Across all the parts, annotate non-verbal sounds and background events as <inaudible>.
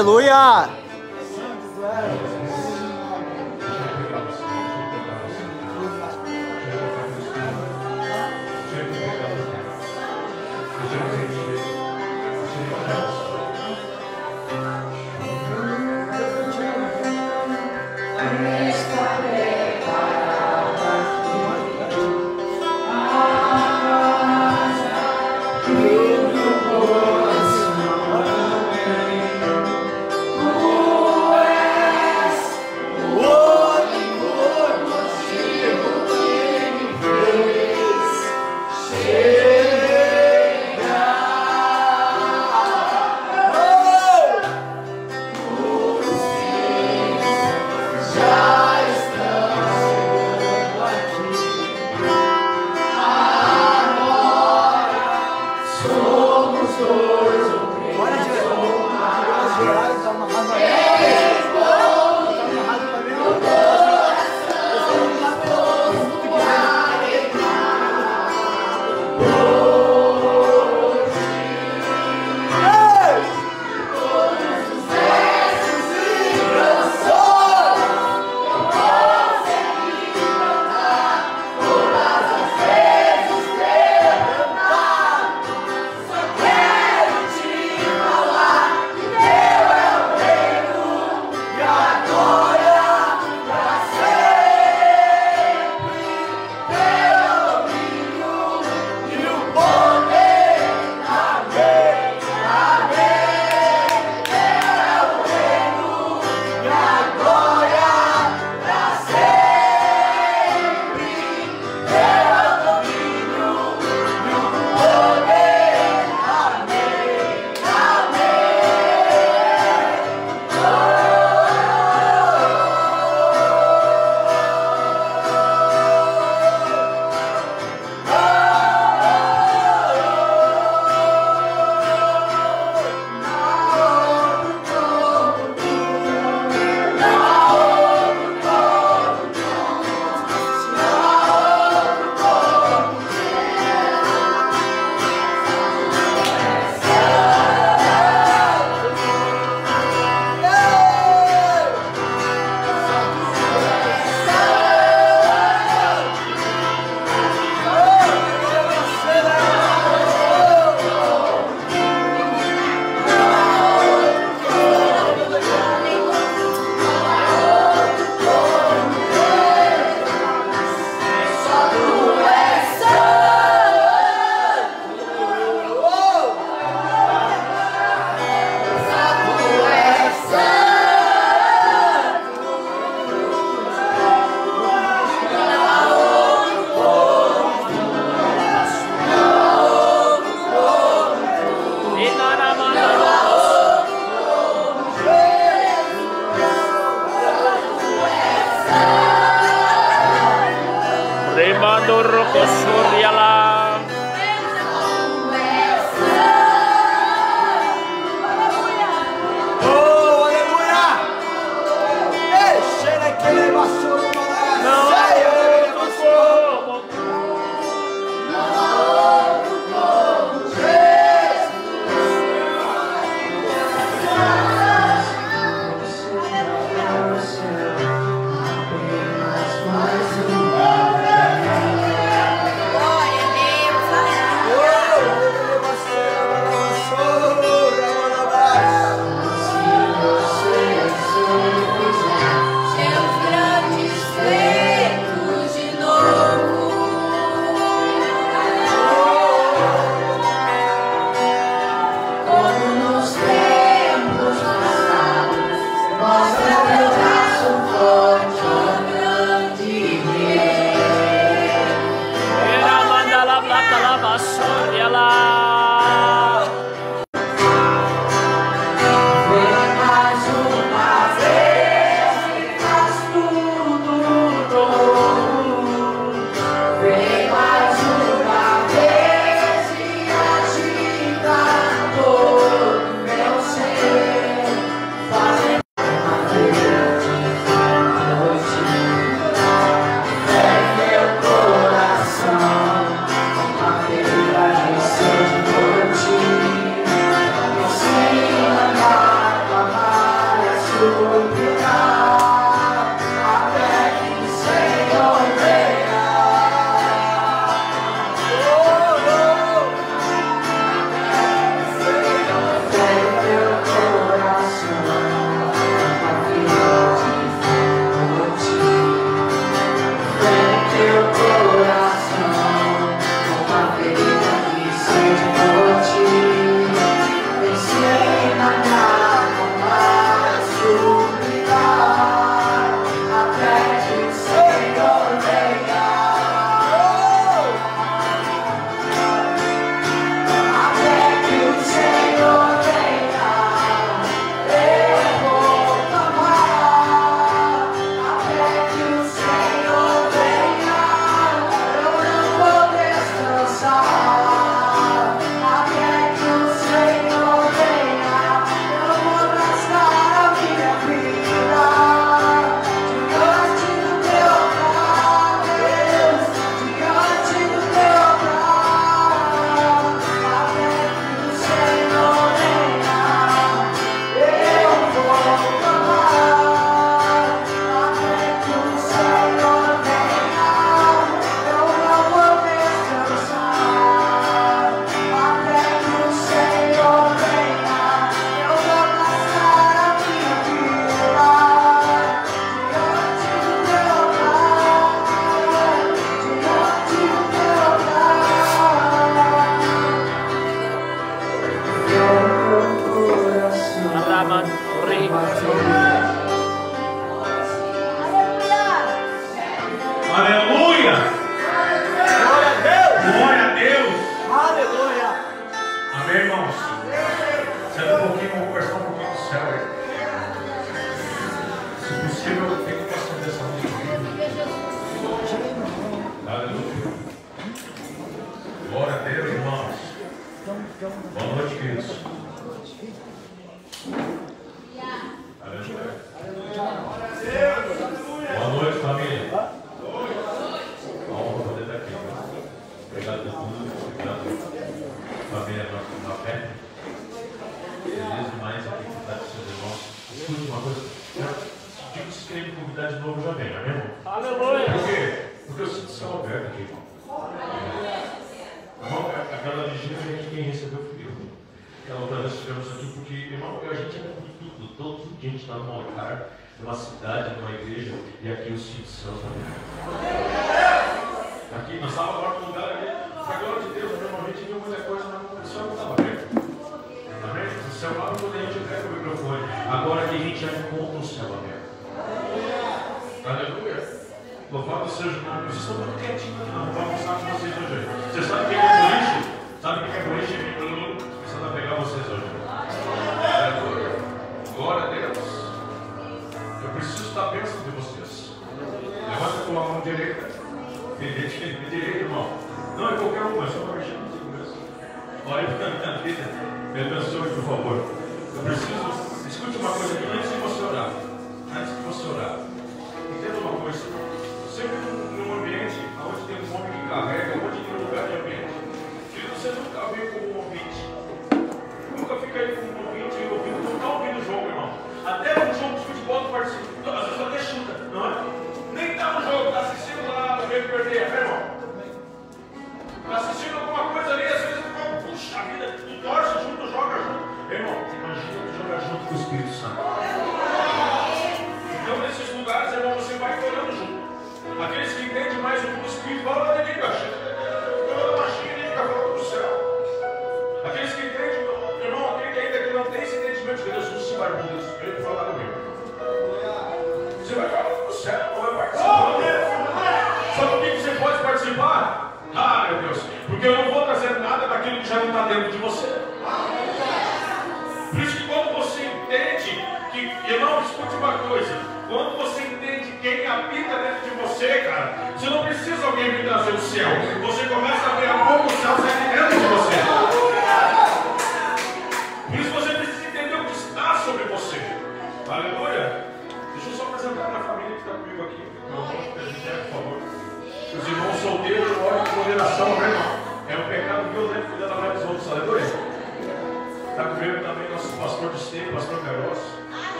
Aleluia!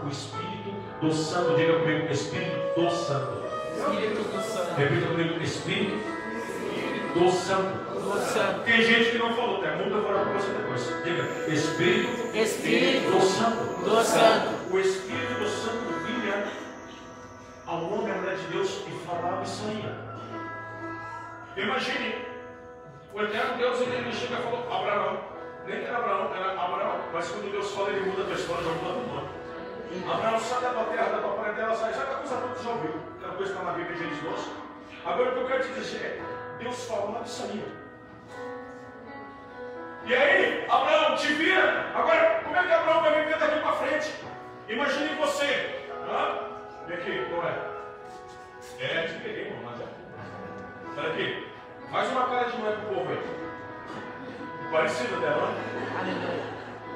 Com o Espírito do Santo. Diga comigo, Espírito do Santo. Espírito do Santo. Repita comigo, Espírito do Santo. Do Santo. Tem gente que não falou, tá? Muda agora para você depois. Diga, Espírito Espírito do Santo. do Santo. O Espírito do Santo vinha ao homem, à mulher de Deus e falava e saía. Imagine, o eterno Deus ele, ele chega e falou, Abraão, nem era Abraão, era Abraão, mas quando Deus fala, ele muda a tua história, já muda o nome. Abraão sai da terra, da tua parentela, sai, sai da coisa toda já ouviu, aquela coisa que está na Bíblia, Gênesis 12. Agora o que eu quero te dizer é, Deus falava e saía. E aí, Abraão, te vira. Agora, como é que Abraão vai viver daqui para frente? Imagine você. Hã? Vem aqui, qual é? É, te peguei, mano, mas é. Olha aqui. Faz uma cara de mulher pro povo aí. Parecida dela, né?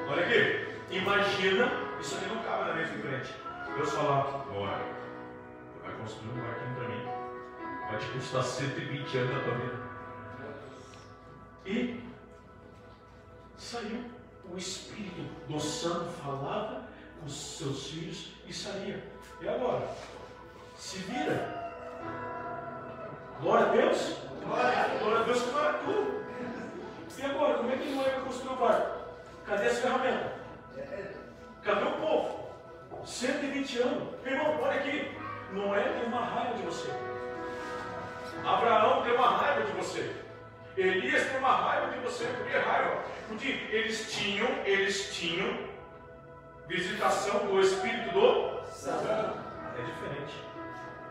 Olha aqui. Imagina, isso aqui não cabe na minha frente. Deus falar, olha, vai construir um barquinho para mim. Vai te custar 120 anos da tua vida. E saiu. O Espírito do Santo falava com os seus filhos e saía. E agora? Se vira. Glória a Deus. Glória a Deus que não era tudo. E agora, como é que Noé vai construir o barco? Cadê as ferramentas? Cadê o povo? 120 anos. Irmão, olha aqui. Noé tem uma raiva de você. Abraão tem uma raiva de você. Elias tem uma raiva de você. Por que raiva? Porque eles tinham, eles tinham visitação do Espírito do Santo. É diferente.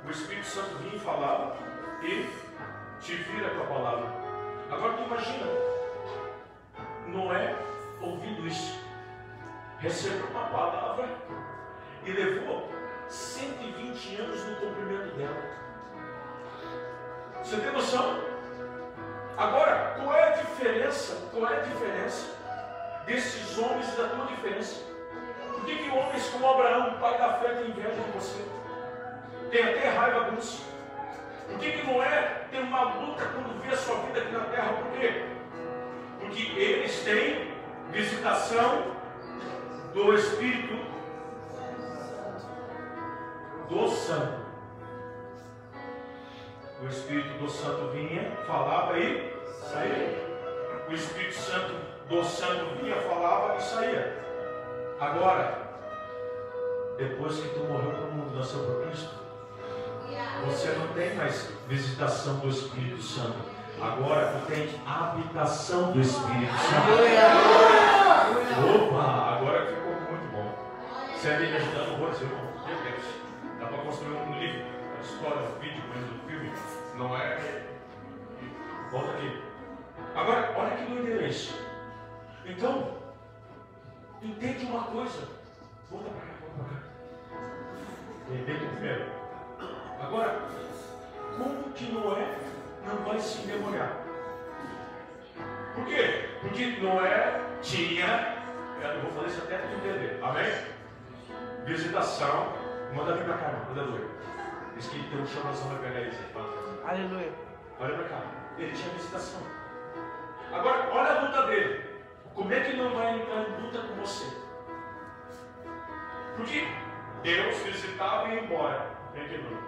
O Espírito Santo vinha e falava e te vira com a palavra. Agora tu imagina, Noé ouvindo isso, recebeu uma palavra e levou 120 anos no cumprimento dela. Você tem noção? Agora, qual é a diferença? Qual é a diferença desses homens e da tua diferença? Por que, que homens como Abraão, pai da fé, têm inveja de você? Tem até raiva disso. Por que, que Noé tem uma luta quando vê a sua vida aqui na terra? Por quê? Porque eles têm visitação do Espírito do Santo. O Espírito do Santo vinha, falava e saía. O Espírito Santo do Santo vinha, falava e saía. Agora, depois que tu morreu para o mundo, nasceu para Cristo, você não tem mais visitação do Espírito Santo. Agora tu tem habitação do Espírito Santo. Opa, agora ficou muito bom. Você é me ajudando horrores, irmão. Meu Deus. Dá para construir um livro, uma história, um vídeo, um filme. Não é. Volta aqui. Agora, olha que doideira isso. Então, entende uma coisa. Volta para cá, volta para cá. Entende primeiro. Agora, como que Noé não vai se endemoniar? Por quê? Porque Noé tinha, eu vou fazer isso até para entender, amém? Visitação, manda vir para cá, aleluia. Diz que tem um chamazão vai pegar isso? Aleluia. Olha para cá, ele tinha visitação. Agora, olha a luta dele. Como é que ele não vai entrar em luta com você? Porque Deus visitava e ia embora. Vem aqui, Bruno.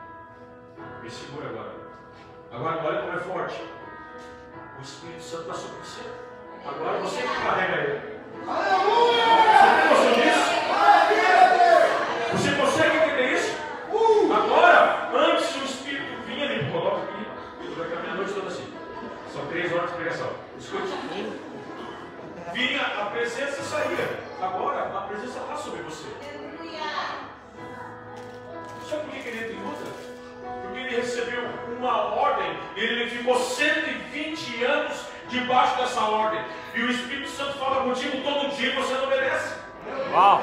Me segura agora. Agora, olha como é forte. O Espírito Santo está sobre você. Agora você que carrega ele. Você tem disso? Você consegue entender isso? Agora, antes o Espírito vinha, ele coloca aqui. Eu vou caminhar a noite toda assim. São três horas de pregação. Escute. Vinha a presença e saía. Agora, a presença está sobre você. Sabe por que que ele entra em luta? Porque ele recebeu uma ordem, ele ficou 120 anos debaixo dessa ordem. E o Espírito Santo fala contigo todo dia e você não merece. Uau!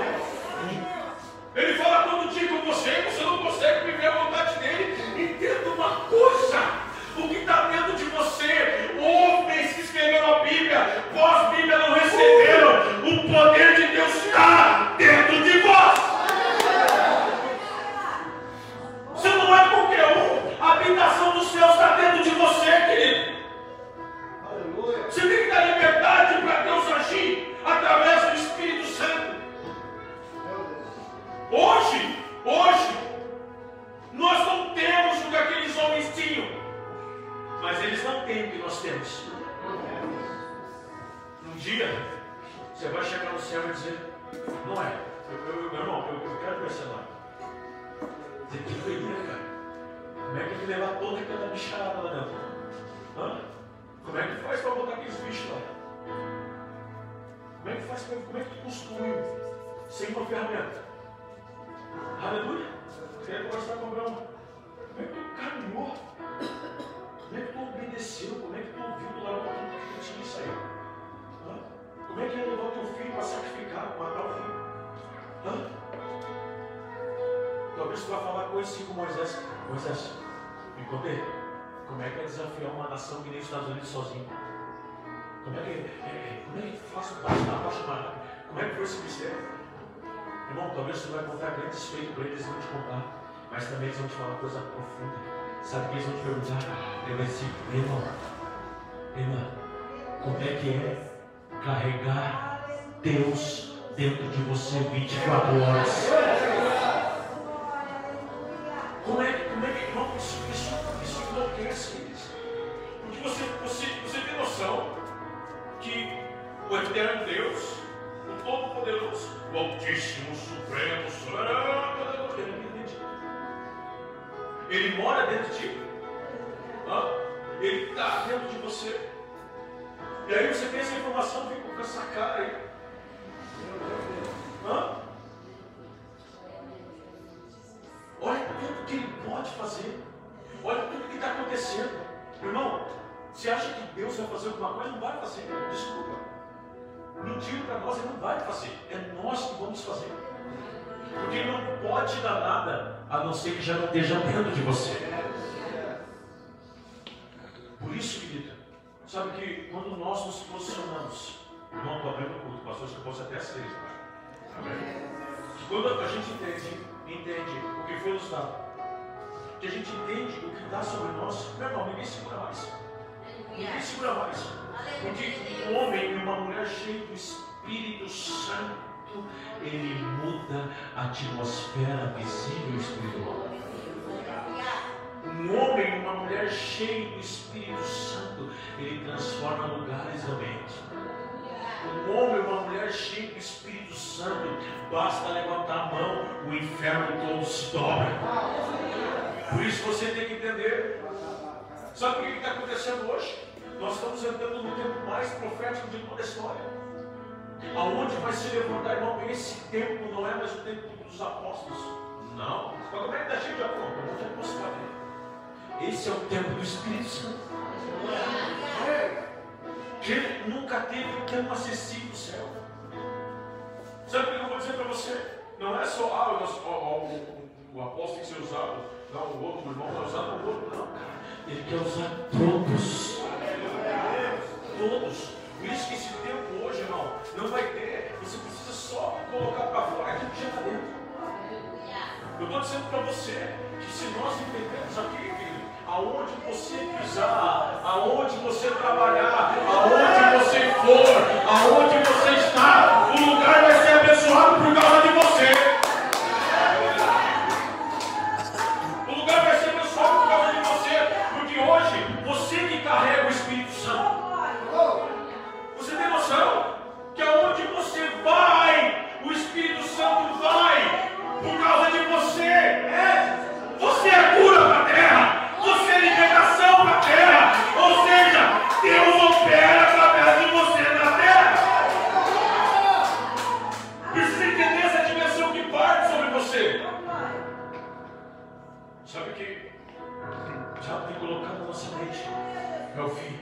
Ele fala todo dia com você e você não consegue viver a vontade dele. Entenda uma coisa o que está dentro de você. Homens que escreveram a Bíblia, pós-Bíblia não receberam. O poder de Deus está dentro. habitação dos céus está dentro de você, querido. Aleluia. Você tem que dar liberdade para Deus agir através do Espírito Santo. Hoje, hoje, nós não temos o que aqueles homens tinham, mas eles não têm o que nós temos. Um dia, você vai chegar no céu e dizer: Não é, meu irmão, eu, eu quero conhecer lá. Você tem que ir, cara. Como é que tem que levar toda aquela bicharada lá dentro? Hã? Como é que faz para botar aqueles bichos lá? Como é que faz? Como é que tu construiu sem uma ferramenta? Aleluia. Queria conversar com o Abraão. Como é que tu caminhou? Como é que tu obedeceu? Como é que tu ouviu lá no que tu tinha isso aí? Hã? Como é que levar o teu filho para sacrificar, matar o filho? Hã? Talvez tu vá falar coisas assim com Moisés. Moisés, me contei. Como é que é desafiar uma nação que nem os Estados Unidos sozinho? Como é que, é, como é que faz o baixo da rocha Como é que foi esse mistério? Irmão, talvez tu vai contar grandes feitos para eles, vão te contar. Mas também eles vão te falar coisa profunda. Sabe que eles vão te perguntar? Ele vai dizer, irmão, irmã, como é que é carregar Deus dentro de você 24 horas? O eterno Deus, o Todo-Poderoso, o Altíssimo, Supremo, Soberano, ele mora dentro de ti. Ele está dentro de você. E aí você tem essa informação, fica com essa cara aí. Nós, não vai fazer. É nós que vamos fazer. Porque não pode dar nada, a não ser que já não esteja dentro de você. Por isso, querida, sabe que quando nós nos posicionamos, irmão, estou abrindo o culto, pastor, que eu posso até às três, Amém? Quando a gente entende, entende o que foi nos dado, que a gente entende o que está sobre nós, meu irmão, ninguém segura mais. Ninguém segura mais. Porque um homem e uma mulher cheios do Espírito Santo, ele muda a atmosfera visível e espiritual. Um homem e uma mulher cheios do Espírito Santo, ele transforma lugares e ambientes. Um homem e uma mulher cheios do Espírito Santo, basta levantar a mão, o inferno todo se dobra. Por isso você tem que entender. Sabe o que está acontecendo hoje? Nós estamos entrando no tempo mais profético de toda a história. Aonde vai se levantar, irmão, esse tempo não é mais o tempo dos apóstolos. Não. Mas como é que está cheio de apóstolos? É você vai ver? Esse é o tempo do Espírito Santo. Que nunca teve um tempo acessível no céu. Sabe o que eu vou dizer para você? Não é só ah, o, o, o, apóstolo tem que ser usado, não, o outro irmão vai usar, não, o outro não. Ele quer usar todos. Todos. Por isso que esse tempo não vai ter. Você precisa só colocar para fora aquilo que já está dentro. Eu estou dizendo para você que se nós entendemos aqui, aonde você pisar, aonde você trabalhar, aonde você for, aonde você está, vai por causa de você. É. Você é cura para a terra. Você é libertação para a terra. Ou seja, Deus opera através de você na terra. Precisa entender essa dimensão que parte sobre você. Sabe o que? Já tem colocado na nossa mente. Eu vi.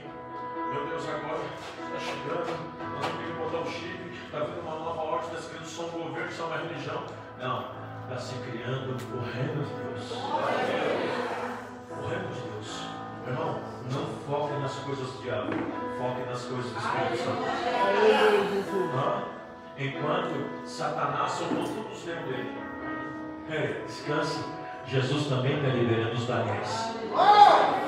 Meu Deus, agora está chegando. Nós vamos que botar o um está vindo uma nova ordem, tá das se criando só um governo, só uma religião. Não, está se criando o reino de Deus. O reino de Deus. Irmão, não foque nas coisas do diabo, foque nas coisas do Espírito Santo. Enquanto Satanás soltou todos os dedos dele. Ei, descansa. Jesus também está liberando os Oh!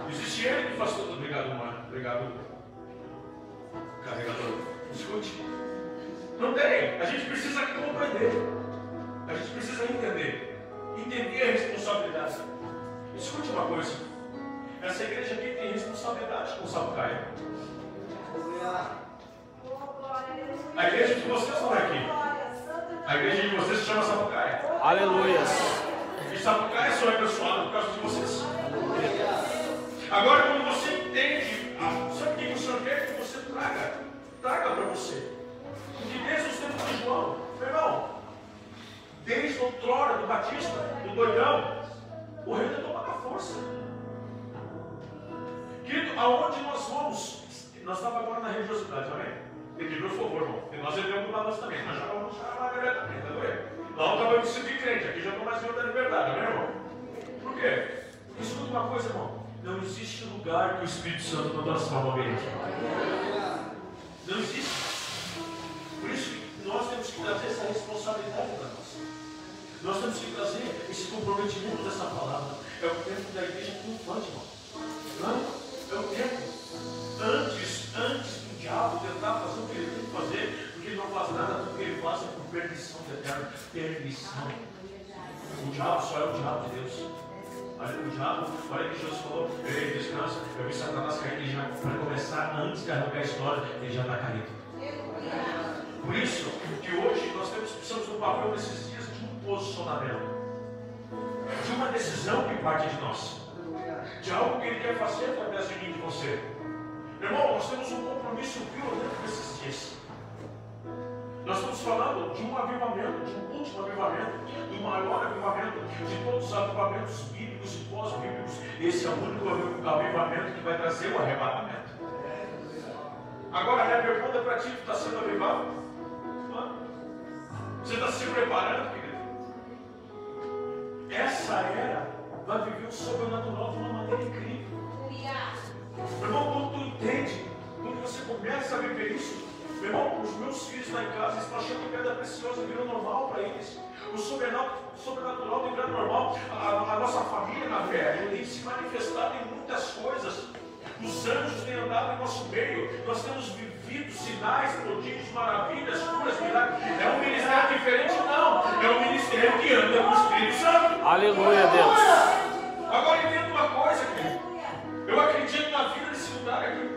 Ele que faz tudo. Obrigado, mano. Obrigado, carregador. Escute. Não tem. A gente precisa compreender. A gente precisa entender. Entender a responsabilidade. Escute uma coisa. Essa igreja aqui tem responsabilidade com o Sapucaia. A igreja de vocês não é aqui. A igreja de vocês se chama Sapucaia. Aleluia. E Sapucaia só é abençoado por causa de vocês. Agora, quando você entende, ah, sabe o que o Senhor quer que você traga? Traga para você. Porque desde os tempos de João, meu irmão, desde outrora do Batista, do doidão, o rei tentou tomar força. Querido, aonde nós vamos? Nós estamos agora na religiosidade, amém? Pediu por favor, irmão. E nós devemos mudar nós também. Nós já vamos chamar a também, tá doendo? Não acabamos de crente, aqui já estou mais em da liberdade, amém, irmão? Por quê? Porque escuta uma coisa, irmão. Não existe lugar que o Espírito Santo não transforma bem. Não existe. Por isso que nós temos que trazer essa responsabilidade para nós. Nós temos que trazer esse comprometimento dessa palavra. É o tempo da igreja triunfante, irmão. Não? É o tempo. Antes, antes do diabo tentar fazer o que ele tem que fazer, porque ele não faz nada, tudo que ele faz é por permissão eterna. Permissão. O diabo só é o diabo de Deus. Olha o diabo, olha que Jesus falou, ei, descansa, eu vi Satanás cair, ele já vai começar antes de arrancar a história, ele já está caído. Por isso que hoje nós temos, precisamos do papel nesses dias de um posicionamento, de uma decisão que parte de nós, de algo que ele quer fazer através de mim e de você. Irmão, nós temos um compromisso violento nesses dias. Nós estamos falando de um avivamento, de um último avivamento, maior avivamento de todos os avivamentos bíblicos e pós-bíblicos. Esse é o único avivamento que vai trazer o arrebatamento. Agora, a minha pergunta para ti: tu está sendo avivado? Você está se preparando, querido? Essa era vai viver o sobrenatural de uma maneira incrível. Irmão, quando tu entende, quando você começa a viver isso, meu irmão, os meus filhos lá em casa estão achando que pedra preciosa virou normal para eles. O sobrenatural virou normal. A, a, nossa família na fé tem se manifestado em muitas coisas. Os anjos têm andado em nosso meio. Nós temos vivido sinais, prodígios, maravilhas, curas, milagres. É um ministério diferente? Não. É um ministério que anda com o Espírito Santo. Aleluia, Deus. Agora entenda uma coisa, querido. Eu acredito na vida desse lugar aqui.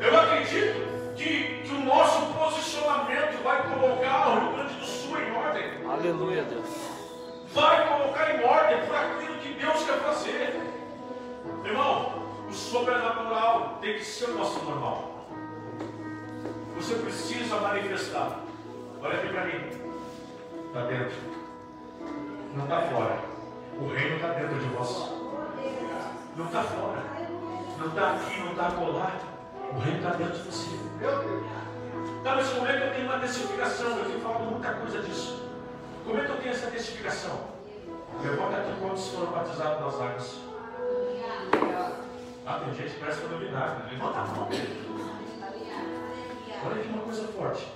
Eu acredito que, que o nosso posicionamento vai colocar o Rio Grande do Sul em ordem. Aleluia, Deus. Vai colocar em ordem para aquilo que Deus quer fazer. Irmão, o sobrenatural tem que ser o nosso normal. Você precisa manifestar. Olha aqui para mim. Está dentro. Não está fora. O reino está dentro de vós. Não está fora. Não está aqui, não está acolá. O reino está dentro de você. Como é que eu tenho uma testificação? Eu tenho falado muita coisa disso. Como é que eu tenho essa testificação? Levanta aqui quantos foram batizados nas águas. Ah, tem gente que parece que é novidade. Levanta a mão. Olha aqui uma coisa forte.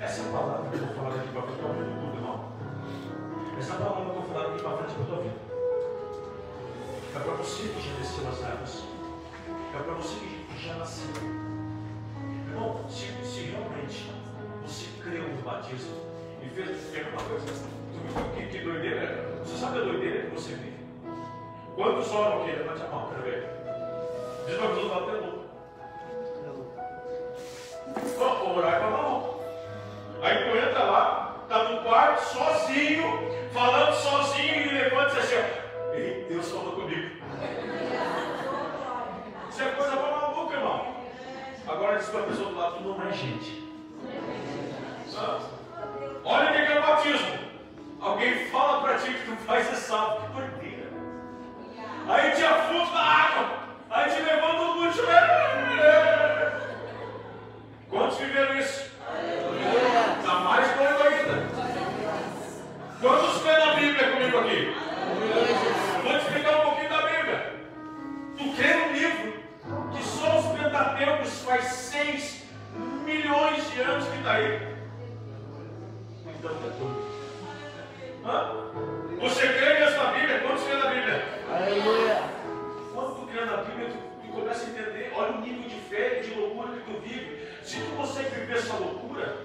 Essa palavra que eu vou falar daqui para frente, eu estou ouvindo tudo, irmão. Essa palavra que eu vou falar daqui para frente, eu estou ouvindo. É para você que já desceu as águas. É para você que já nasceu. Irmão, se, se realmente você creu no batismo e fez é uma coisa, tu, que, que doideira, você sabe a doideira que você vive? Quantos oram aqui? Levante a mão, quero ver. Diz para os outros, pelo. Vamos orar com a mão. Aí tu entra lá, está no quarto, sozinho, falando sozinho, e levanta e diz assim, Deus falou comigo. Isso é coisa pra maluca, irmão. Agora diz para a pessoa do lado, tudo mais gente. Ah, olha o que é o batismo. Alguém fala para ti que tu faz ser salvo. Que doideira. Aí te afunda na água. Aí te levanta o mundo é. Quantos viveram isso? Dá tá mais coisa ainda. Quantos lê na Bíblia comigo aqui? Vou te explicar um pouquinho da Bíblia. Tu quer no livro que só os Pentateucos faz 6 milhões de anos que está aí. Então é. Hã? Você crê nessa Bíblia? Quanto crê na Bíblia? Aleluia. Quando tu crê na Bíblia, tu, tu começa a entender, olha o nível de fé e de loucura que tu vive. Se tu consegue viver essa loucura,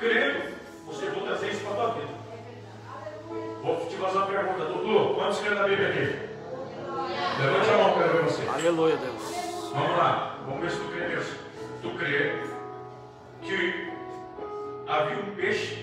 crendo, você vai trazer isso para a tua vida. Vou te fazer uma pergunta, doutor. Quantos crê na Bíblia aqui? Levante a mão, para ver você. Aleluia, Deus. Vamos lá, vamos ver se tu crê mesmo. Tu crê que havia um peixe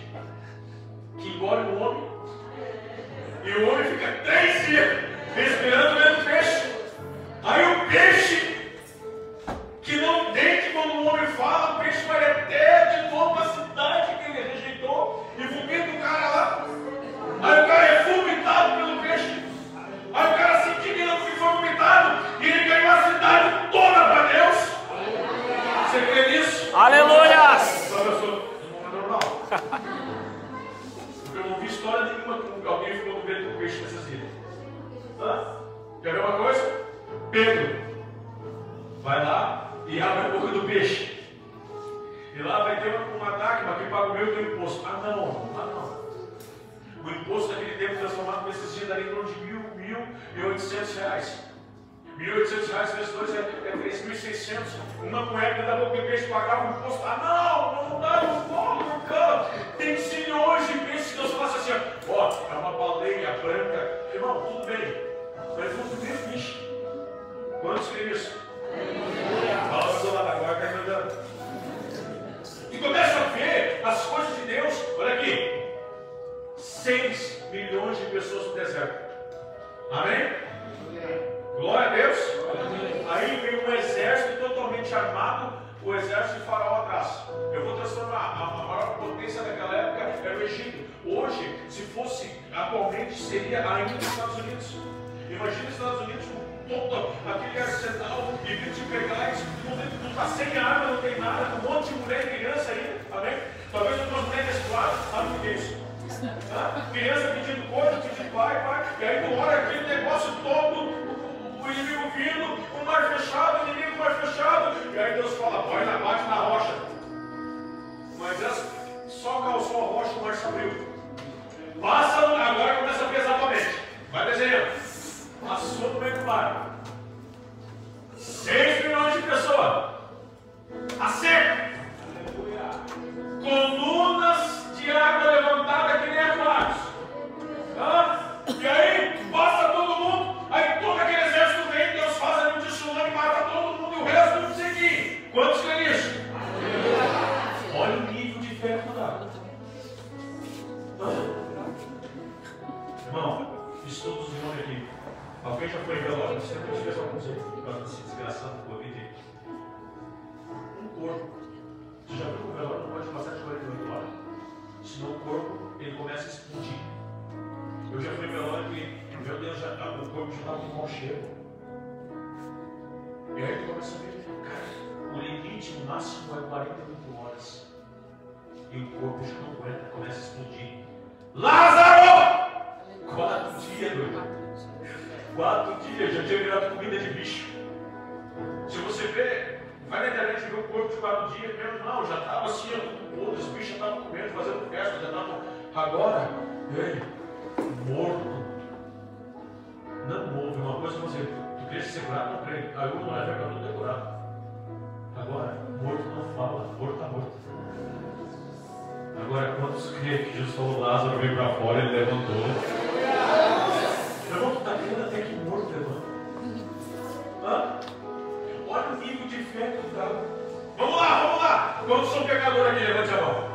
corpo de quatro dias mesmo, não, já estava assim, os bichos estavam comendo, fazendo festa, já estavam. Agora, ei, morto. Não morto, uma coisa você, tu queria se segurar, não creio. Aí o é vai ficar tudo decorado. Agora, morto não fala, morto está morto. Agora, quantos crê que Jesus falou, Lázaro veio para fora, ele levantou. Irmão, tu está crendo até que morto levanta. Hã? Olha o nível de fé que tu tá. Vamos lá, vamos lá. Quantos são pecadores aqui? Levante a mão.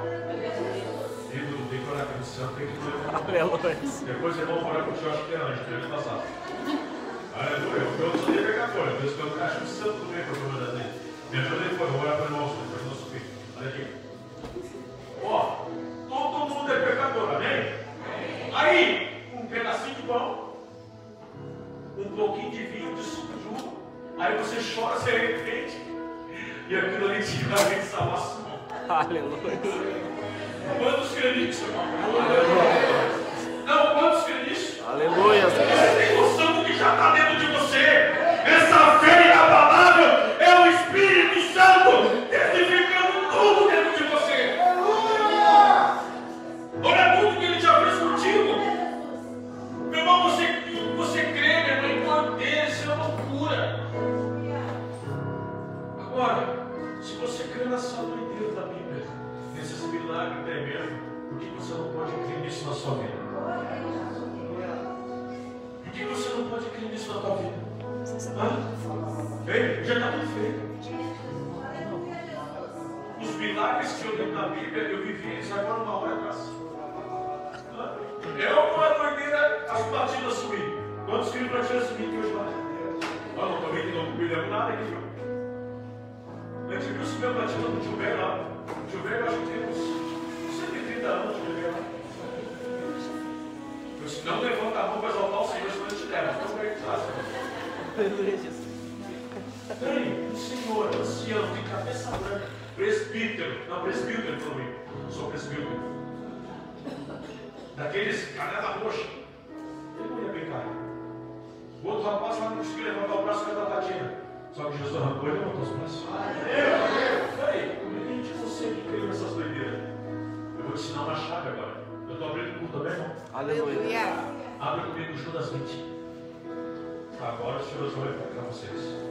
Ídolo, tem que orar pelo céu, tem que. Aleluia. Depois eu vou orar com o acho que é anjo, que passado. Aleluia. Eu sou de pecador, por isso que eu acho que o santo também é problema da lei. Me ajuda aí, por favor, orar para o irmão, para o nosso filho. Olha aqui. Ó, todo mundo é pecador, amém? Aí, um pedacinho de pão, um pouquinho de vinho de suco de uva, aí você chora, se arrepende, e aquilo ali te vai salvar a sua mão. Aleluia. Quantos creem nisso, irmão? Não, quantos creem nisso? Aleluia. Você tem noção do que já está dentro de você? Essa fé Hã? Já está tudo feito. Os milagres que eu tenho na Bíblia, eu vivi eles agora uma hora atrás. É a doideira as batidas subir. Quantos quilos batidas subir que hoje lá? Eu não tô vendo, não cuidamos é nada aqui, João. A gente viu subir a batida do tio Velho lá. O tio acho que tem uns 130 anos, de Velho lá. Se não levanta a mão para exaltar o Senhor, senão não te der, Não acreditasse. Aleluia, Jesus. Dani, o Senhor, ancião, de cabeça branca, presbítero, não presbítero comigo, sou presbítero. Daqueles caneta roxa. Ele não ia brincar. O outro rapaz lá não conseguiu levantar o braço pela batina. Só que Jesus arrancou e levantou os braços. Peraí, como é que você que crê nessas doideiras? Eu vou te ensinar uma chave agora. Eu estou abrindo o curto tá bem, irmão? Aleluia. Abre comigo Judas 20. Agora os senhores vão para vocês.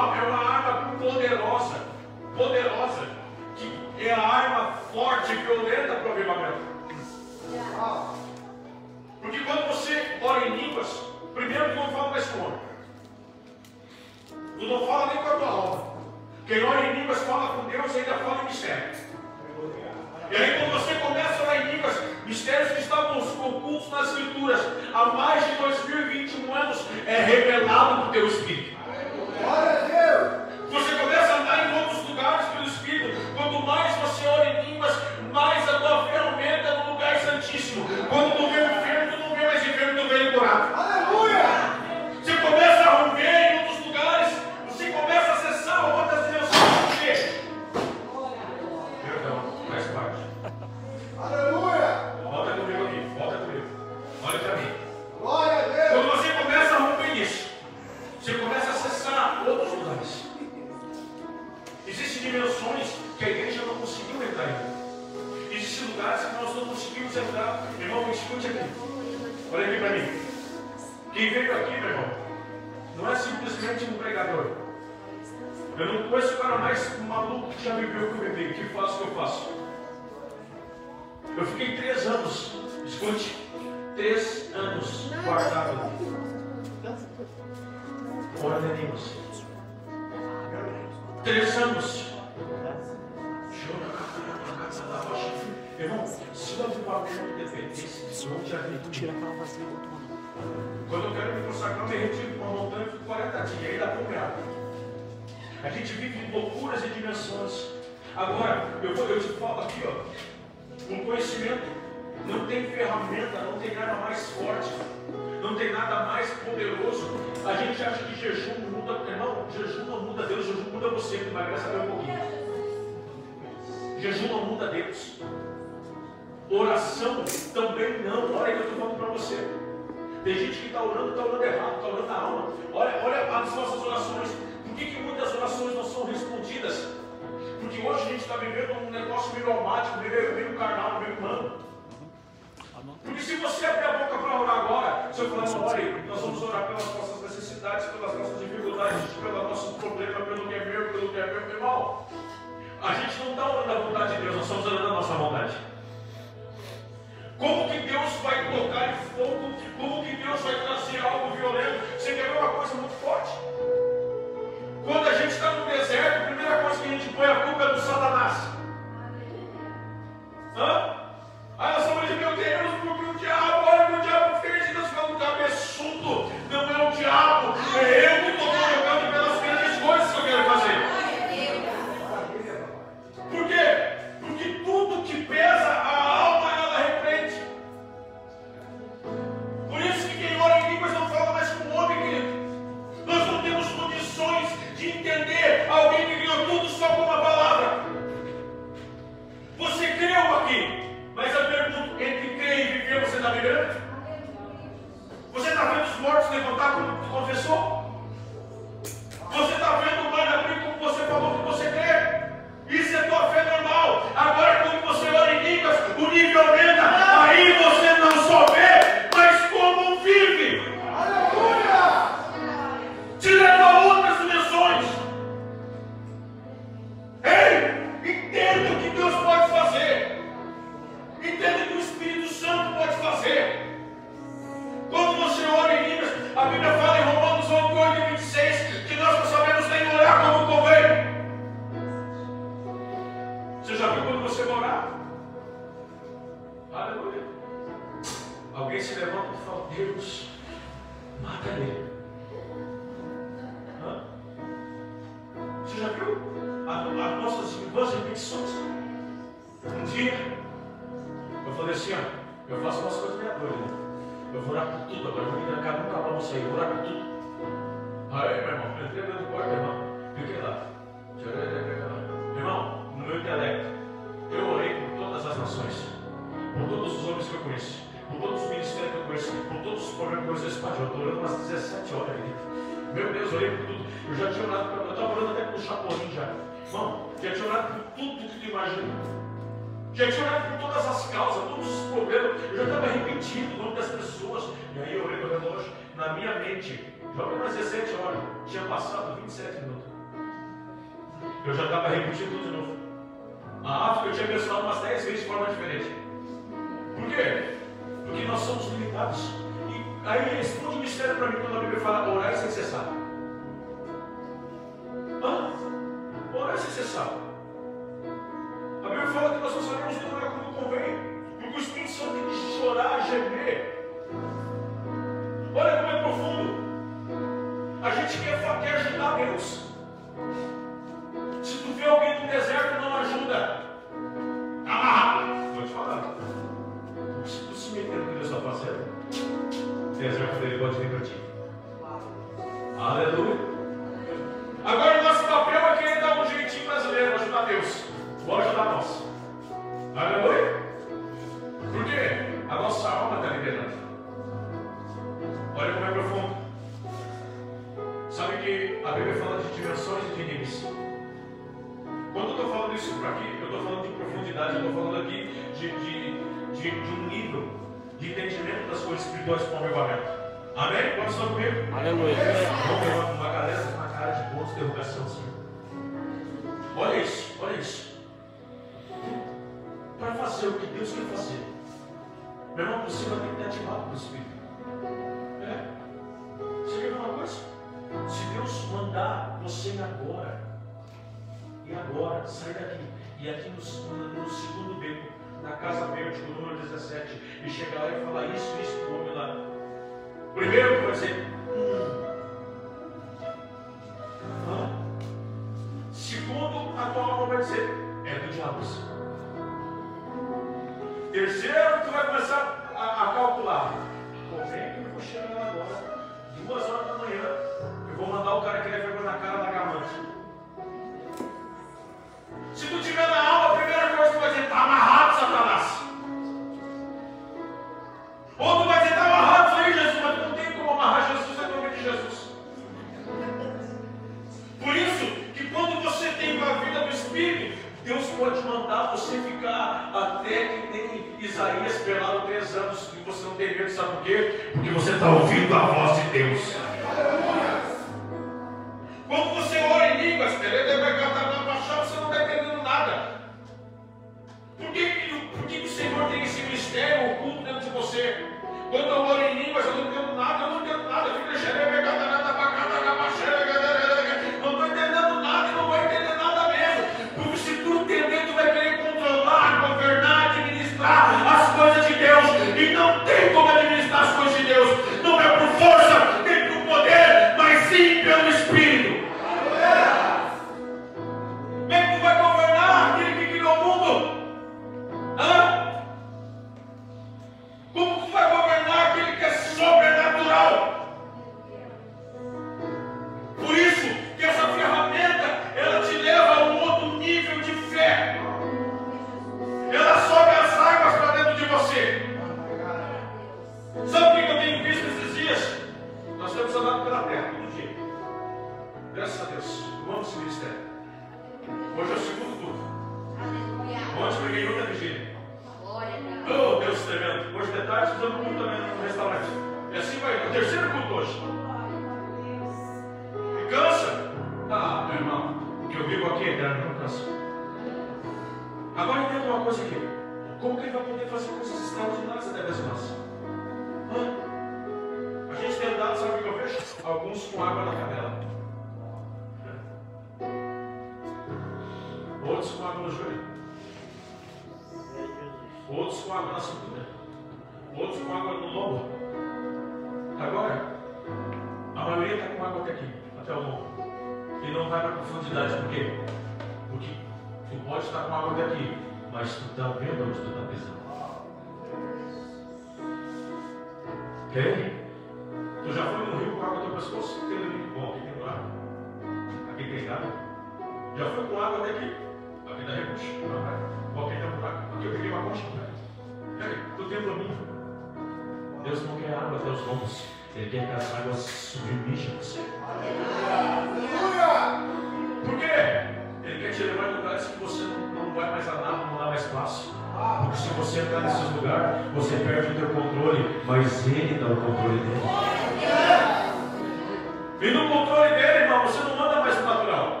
controle dele, irmão, você não anda mais no natural.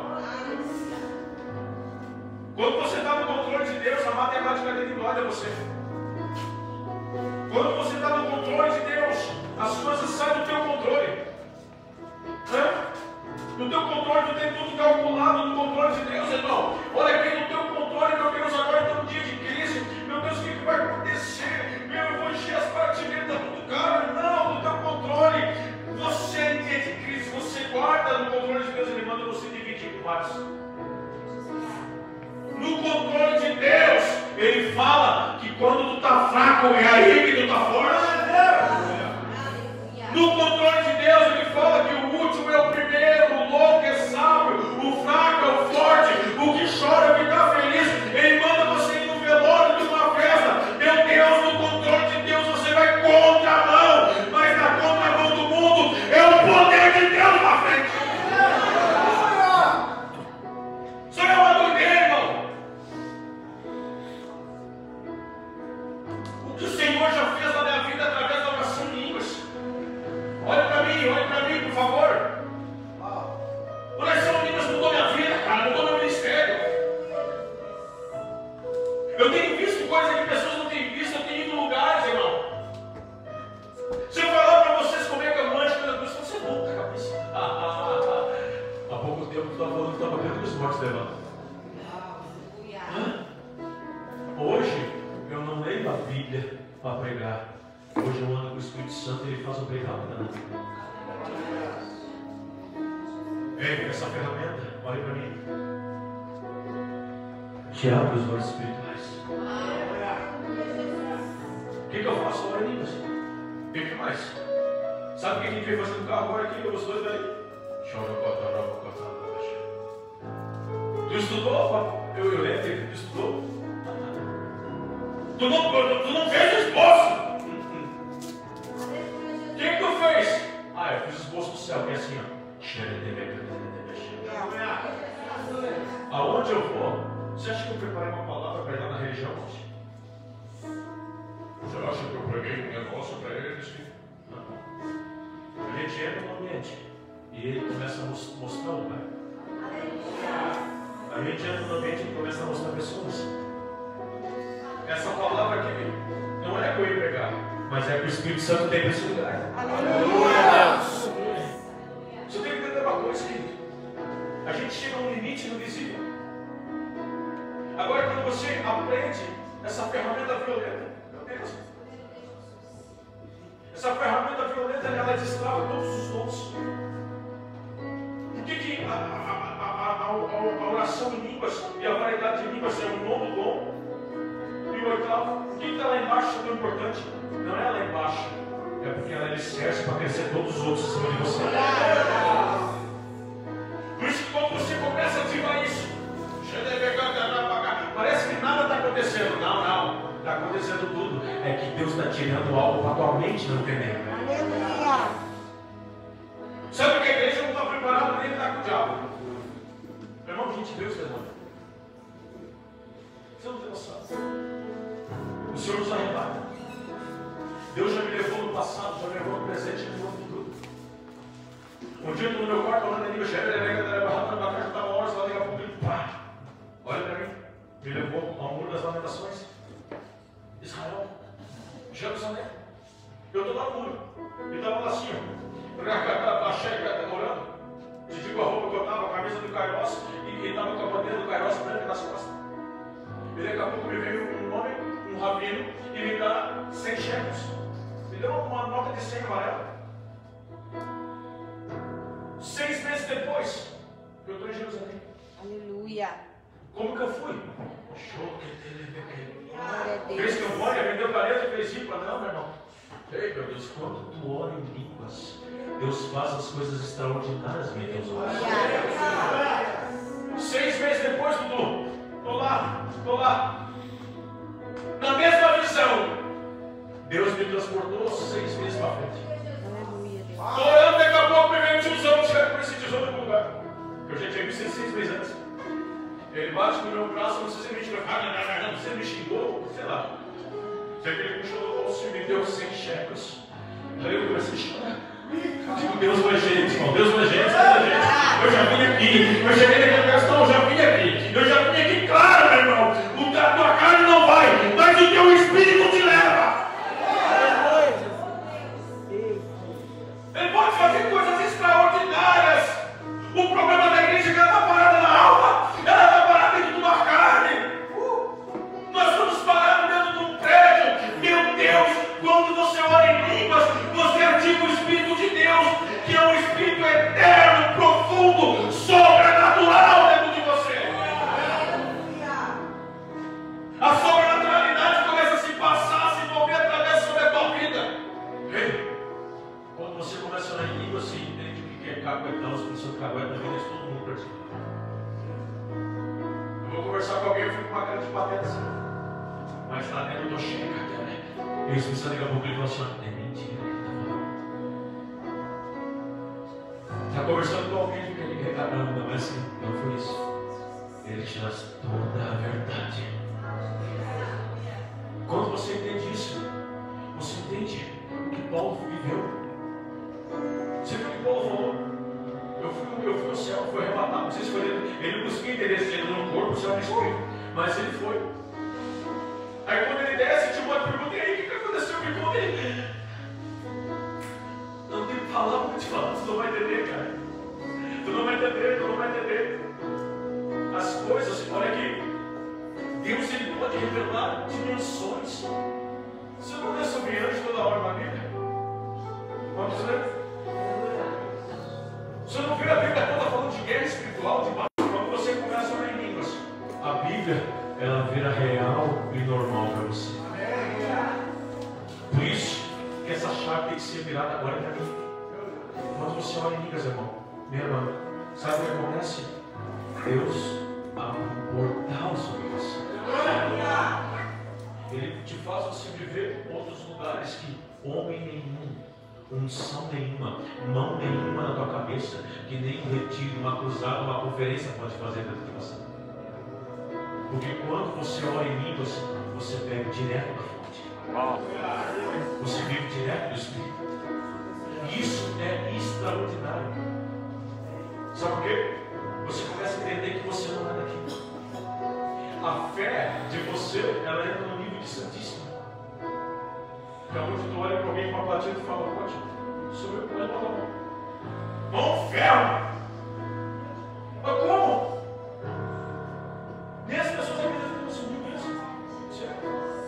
Quando você está no controle de Deus, a matemática dele engole você. Quando você está no controle de Deus, as coisas saem do teu controle. Né? No teu controle, tu tem tudo calculado no controle de Deus, irmão. Olha aqui no teu de Deus, Ele manda você dividir em partes. No controle de Deus, Ele fala que quando tu está fraco, é aí que tu está forte. No controle de Deus, Ele fala que o último é o primeiro, Sabe o que a gente veio fazer no carro agora aqui? Os dois daí. Tu estudou? Eu, eu lembro que tu estudou. Tu não, tu não fez esboço. O que, que tu fez? Ah, eu fiz o esboço do céu, que é assim, ó. Aonde eu vou, você acha que eu preparei uma palavra para ir lá na religião hoje? Você acha que eu preguei um negócio para eles? Não. A gente entra no ambiente e ele começa a mostrar o lugar. A gente entra no ambiente e começa a mostrar pessoas. Essa palavra aqui não é que eu ia pregar, mas é que o Espírito Santo tem nesse lugar. Aleluia! Você tem que entender uma coisa, querido. A gente chega a um limite no visível. Agora, quando você aprende essa ferramenta violenta, essa ferramenta violenta ela destrava todos os dons. Por que, que a, a, a, a, oração em línguas e a variedade de línguas é um novo dom? E o oitavo, o que está lá embaixo é tão importante? Não é lá embaixo, é porque ela é alicerce para crescer todos os outros em cima de você. Por isso que quando você começa a ativar isso, parece Está acontecendo tudo. É que Deus está tirando algo para a tua mente não entender. Aleluia. Sabe que a igreja não está preparada nem estar com o diabo? Meu irmão, gente, Deus demônio. Você não tem noção. O Senhor nos arrebata. Deus já me levou no passado, já me levou no presente, já me levou no futuro. Um dia no meu quarto falando em língua, já estava horas lá, daqui a pouco ele pá. Olha para mim. Me levou ao muro das lamentações. Israel, Jerusalém. Eu estou lá no muro. E estava lá assim, ó. Achei, orando. Te digo a roupa que eu estava, a camisa do Kairos, e estava com a bandeira do Kairos branca nas costas. E daqui a pouco me veio um homem, um rabino, e me dá 100 cheques deu uma nota de 100 amarela. Seis meses depois, eu estou em Jerusalém. Aleluia. Como que eu fui? Fez que eu vou, vendeu caneta e fez ripa. Não, meu irmão. Ei, meu Deus, quando tu ora em línguas, Deus faz as coisas extraordinárias em teus olhos. Seis meses depois, Dudu, estou lá, estou lá. Na mesma visão, Deus me transportou seis meses para frente. Estou orando, daqui a pouco me vem tiozão, chega com esse tiozão no lugar. Eu já tinha visto seis meses antes. Ele bate no meu braço, não sei se ele me xingou, não, você me xingou, sei lá. Sei que ele puxou no bolso e me deu 100 cheques. Aí eu comecei a chorar. Digo, Deus é gente, irmão. Deus é gente, Deus é gente. Eu já vim aqui, eu cheguei naquele questão, eu já vim aqui. Eu já vim aqui, claro, meu irmão. O da tua carne não vai, mas o teu pateta assim. Mas lá dentro eu estou cheio de cartão, né? E o Espírito Santo daqui a pouco ele fala assim, é mentira que ele está falando. Está conversando com alguém, fica ali reclamando, é assim, não foi isso. Ele te dá toda a verdade. Quando você entende isso, você entende o que Paulo viveu. Você viu que Paulo falou? Eu fui, eu fui ao céu, fui arrebatado. Se foi ele. Ele não conseguia entender se ele no corpo, se era no espírito. Mas ele foi. Aí quando ele desce, uma pergunta, e aí, o que, aconteceu? Me conta aí. Não tem palavra para te falar, tu não vai entender, cara. Tu não vai entender, tu não vai entender. As coisas, olha aqui. Deus ele pode revelar dimensões. Você que ser virada agora tá para mim. Quando né, você olha em línguas, irmão, minha irmã, sabe o que acontece? Deus abre um portal sobre você. Ele te faz você viver outros lugares que homem nenhum, unção nenhuma, mão nenhuma na tua cabeça, que nem um retiro, uma cruzada, uma conferência pode fazer dentro de você. Porque quando você olha em línguas, você, você pega direto da fonte. Você vive direto do Espírito. Isso é extraordinário. Sabe por quê? Você começa a entender que você não é daqui. A fé de você, ela entra no nível de Santíssimo. É hoje tu olha para alguém com uma platina e fala, pode, sou eu, não é a Mão ferro! Mas como? E as pessoas acreditam que eu sou meu mesmo. Certo?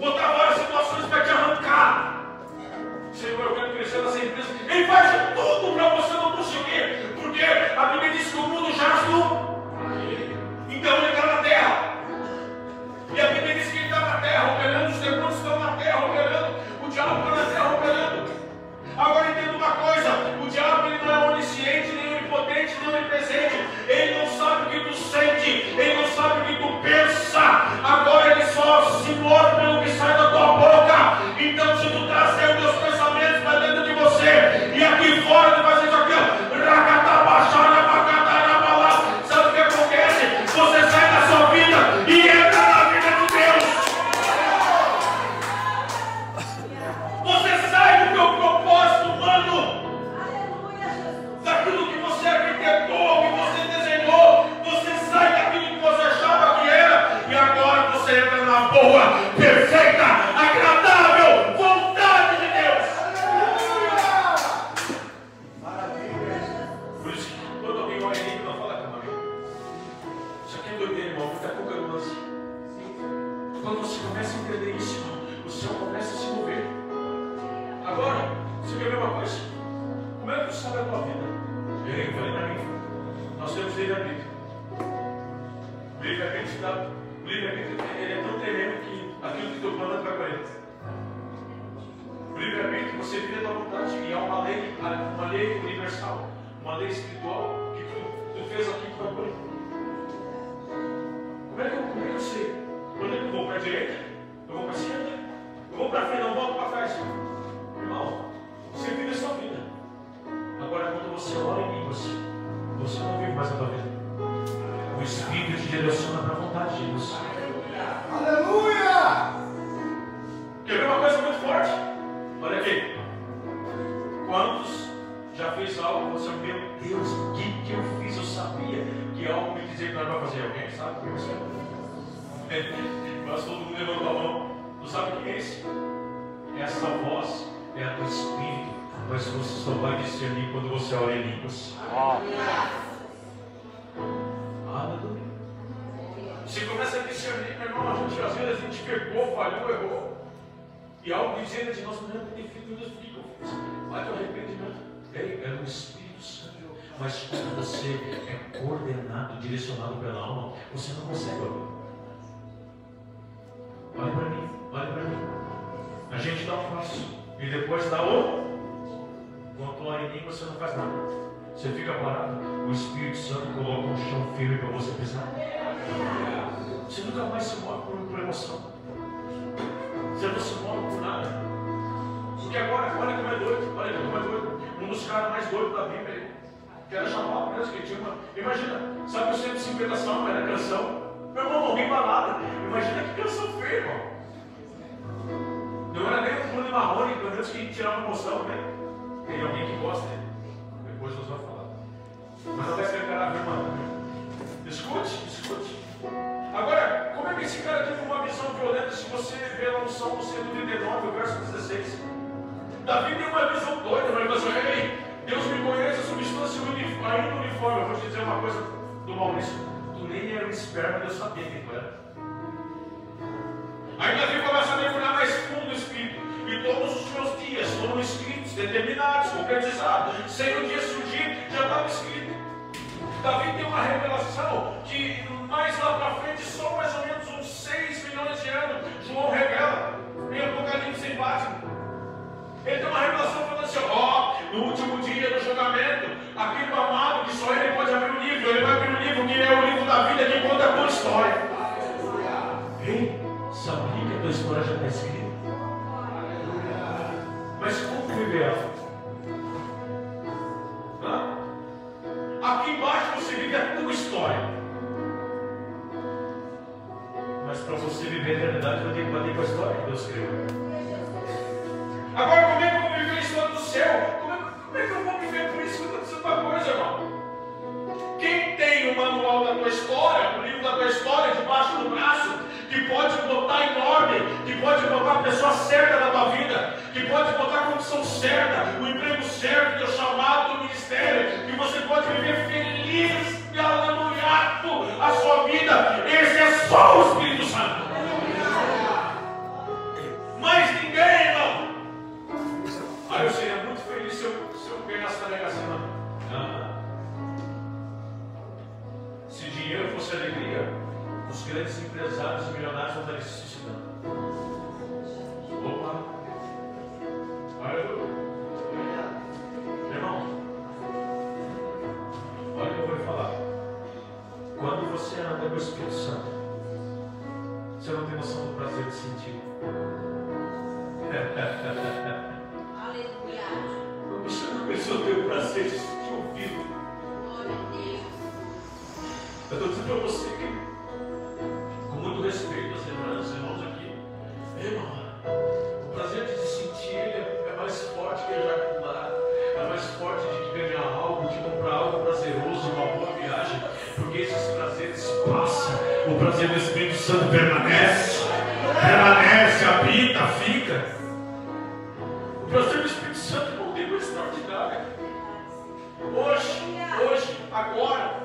Botar doidos da Bíblia, que era chamado mesmo, que tinha uma. Imagina, sabe o 150 salmos era canção? Meu irmão, vi balada. Imagina que canção feia, irmão. Não era nem um Bruno Marrone, pelo menos que tirava emoção, né? Tem alguém que gosta, né? Depois nós vamos falar. Mas vai ser cara irmão. Escute, escute. Agora, como é que esse cara teve uma visão violenta se você vê lá no Salmo 139, verso 16? Davi tem uma visão doida, mas ele fala ei, Deus me conhece a substância ainda uniforme. Eu vou te dizer uma coisa do Maurício tu nem era um esperma, Deus sabia quem tu era. Aí Davi começa a mergulhar mais fundo no Espírito. E todos os meus dias foram escritos, determinados, concretizados. Sem o dia surgir, já estava escrito. Davi tem uma revelação que mais lá para frente, só mais ou menos uns 6 milhões de anos, João revela. Em Apocalipse em Batman. Ele tem uma revelação falando assim: ó, oh, no último dia do julgamento, aquele amado que só ele pode abrir o livro, ele vai abrir o livro que é o livro da vida que conta a tua história. Ei, sabia que a tua história já está escrita? Mas como viver ela? Aqui embaixo você vive a tua história. Mas para você viver a eternidade, eu tenho que bater com a história que Deus escreveu. Agora, como é que eu vou viver isso do céu? Como é, como é que eu vou viver por isso? Acontecendo uma coisa, irmão. Quem tem o manual da tua história, o livro da tua história debaixo do braço, que pode botar em ordem, que pode botar a pessoa certa na tua vida, que pode botar a condição certa, o emprego certo, o teu chamado, teu ministério, que você pode viver feliz aleluiado a sua vida. Esse é só o Espírito Santo. Mais ninguém, irmão. Aí eu seria muito feliz se eu, se eu ganhasse Mega Sena. Ah. Se dinheiro fosse alegria, os grandes empresários e milionários não se suicidando. Opa! Aleluia! Irmão, olha o que eu vou lhe falar. Quando você anda com o Espírito Santo, você não tem noção do prazer de sentir. <laughs> Você não começou a ter o prazer de ouvido. Eu estou dizendo para você que, com muito respeito às irmãs e irmãos aqui, irmão, o prazer de sentir ele é mais forte que ejacular, é mais forte de ganhar algo, de comprar algo prazeroso, uma boa viagem, porque esses prazeres passam, o prazer do Espírito Santo permanece, permanece, habita, fica. O prazer do Espírito Hoje, hoje, agora.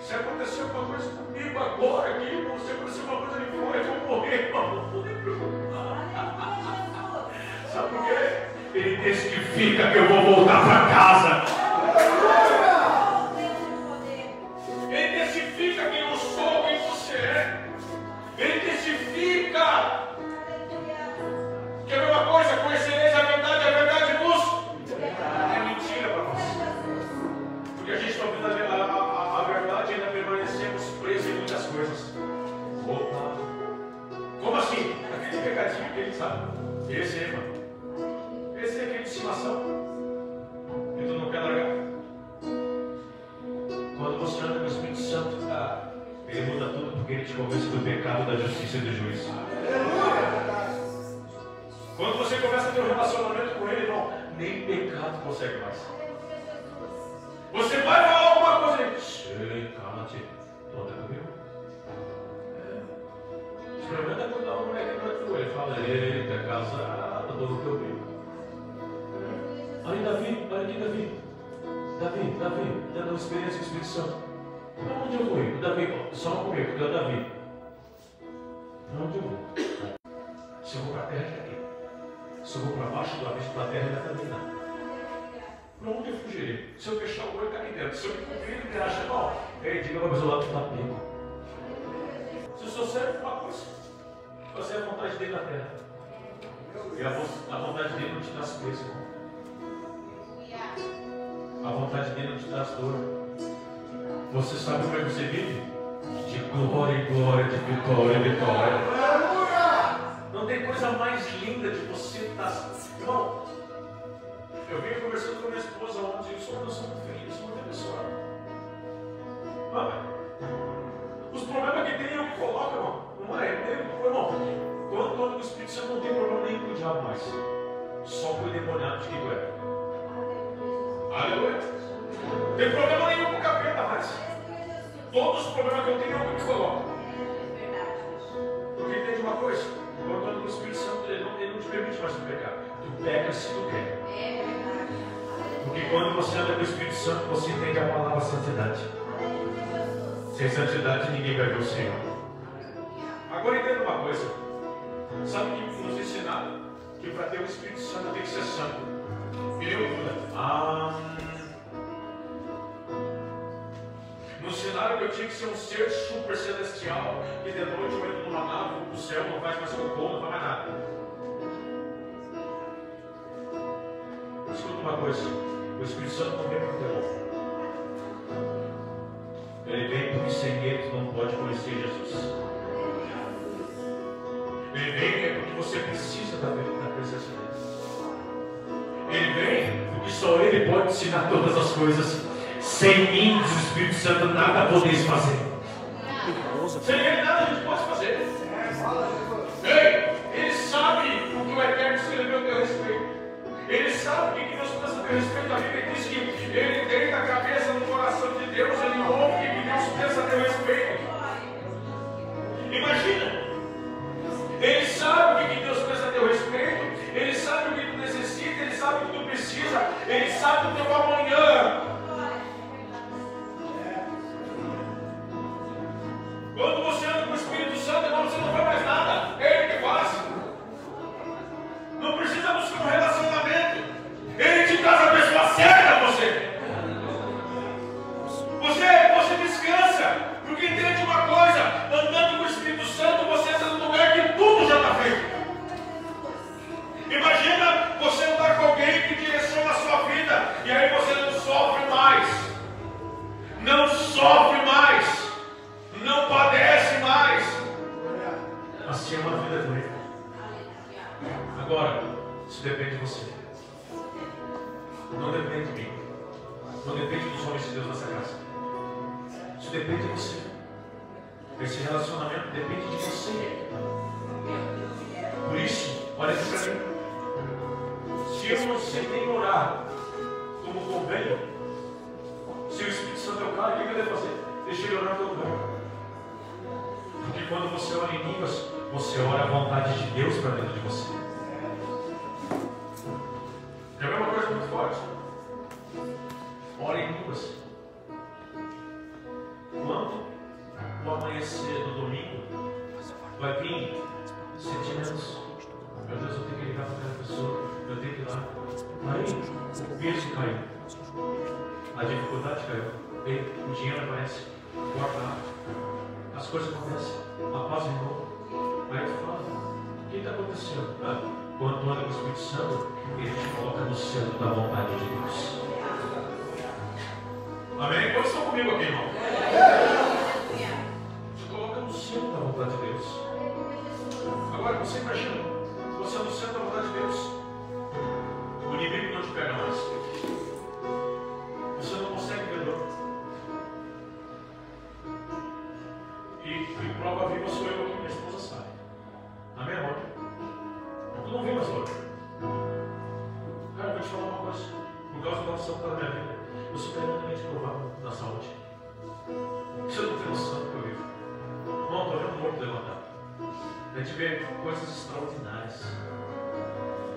Se acontecer alguma coisa comigo agora aqui, se acontecer alguma coisa ali fora, eu vou morrer, irmão. Não nem preocupar. Sabe por quê? Ele testifica que eu vou voltar para casa. Aquele pecadinho que ele sabe. Esse aí, mano. Esse é aquele de estimação. E tu não quer largar. Quando você anda com o Espírito Santo, ah, ele muda tudo porque ele te convence do pecado, da justiça e do juízo. Quando você começa a ter um relacionamento com ele, irmão, nem pecado consegue mais. Você vai falar alguma coisa e ele, cala-te, tu anda comigo? É. Experimenta quando uma mulher fala, eita, casado, do teu bico. Aí Davi, aqui Davi. Davi, Davi, tendo uma experiência com o Espírito Santo. Para onde eu vou Davi, só não comigo, porque é Davi. Para onde eu vou? Se eu vou para a terra, já aqui. Se eu vou para baixo do abismo da terra, já também não. Para onde eu fugirei? Se eu fechar o olho, está aqui dentro. Se eu me cumprir, ele acha, não. Ei, diga para o lado que está pego. Se o seu serve uma coisa, fazer a vontade dele na terra. E a, vontade dele não te traz peso, irmão. A vontade dele não te traz dor. Você sabe como é que você vive? De glória em glória, de vitória em vitória. Não tem coisa mais linda de você estar. Irmão, eu vim conversando com minha esposa ontem, eu sou uma pessoa muito feliz, sou muito abençoada. Os problemas que tem eu coloco, irmão. Não é? Tem, irmão. Quando, quando o Espírito Santo não tem problema nenhum com o diabo mais. Só com o endemoniado de é. Aleluia. Não tem problema nenhum com o capeta mais. Todos os problemas que eu tenho eu que coloco. Porque entende uma coisa? Quando o Espírito Santo ele não, ele não te permite mais pecar. Tu peca se tu quer. Porque quando você anda com o Espírito Santo, você entende a palavra santidade. Sem santidade ninguém vai ver o Senhor. Agora entenda uma coisa. Sabe que nos ensinaram que para ter o Espírito Santo tem que ser santo. Eu, ah, nos ensinaram que eu tinha que ser um ser super celestial, que de noite eu entro numa nave, o céu não faz mais cocô, não faz mais nada. Escuta uma coisa, o Espírito Santo não vem para o teu Ele vem porque sem ele não pode conhecer Jesus. Só ele pode ensinar todas as coisas. Sem mim, o Espírito Santo, nada podeis fazer. Sem ele, nada a gente pode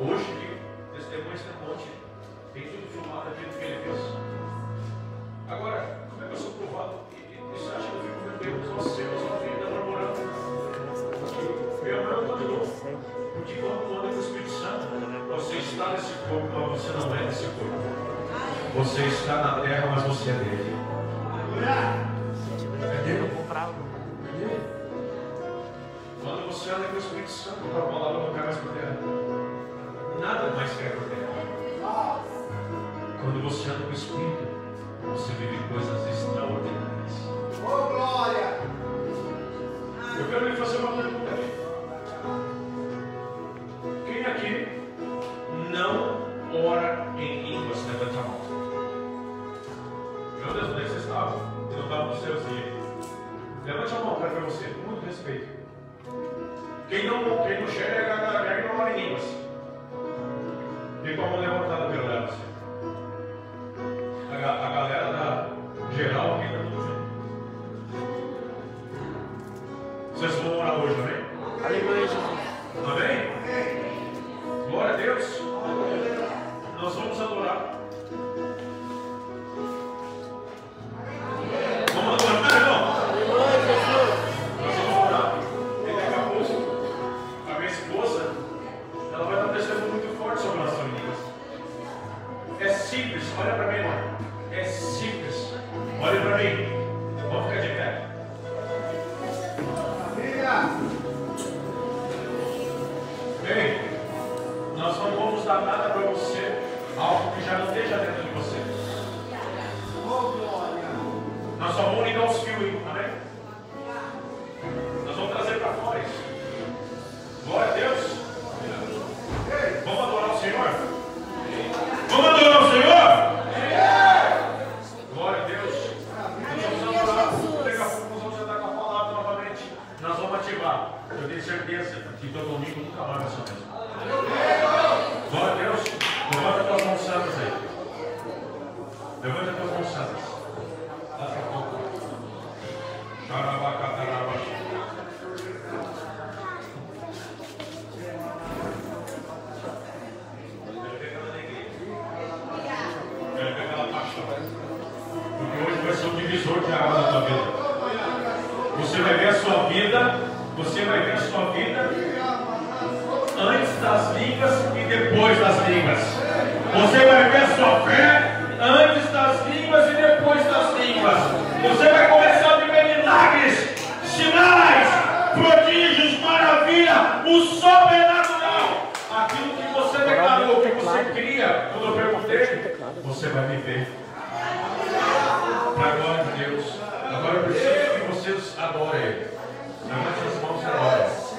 Hoje ele testemunha esse monte, tem tudo filmado aquilo que ele fez. Agora, como é que eu sou provado? E, você acha que eu fico vendo Deus aos seus, ao filho da namorada? Eu não estou de novo. Porque quando anda com o Espírito Santo, você está nesse corpo, mas você não é desse corpo. Você está na terra, mas você é dele. É dele. Quando você anda com o Espírito Santo, a palavra não cai mais para terra. Nada mais por terra. Quando você anda com o Espírito, você vive coisas extraordinárias. Oh, glória! Eu quero lhe fazer uma pergunta. Quem aqui não ora em línguas? Levanta a mão. Meu Deus, onde é que você estava? Eu não estava no seu sim. Levante a mão, quero ver você, com muito respeito. Quem não, quem não chega é a galera que não ora em línguas. Fica com a mão levantada pelo olhar você. A, a galera da geral aqui está você vai viver. Para a glória de Deus. Agora eu preciso que vocês adorem Ele. Levante as mãos e adorem.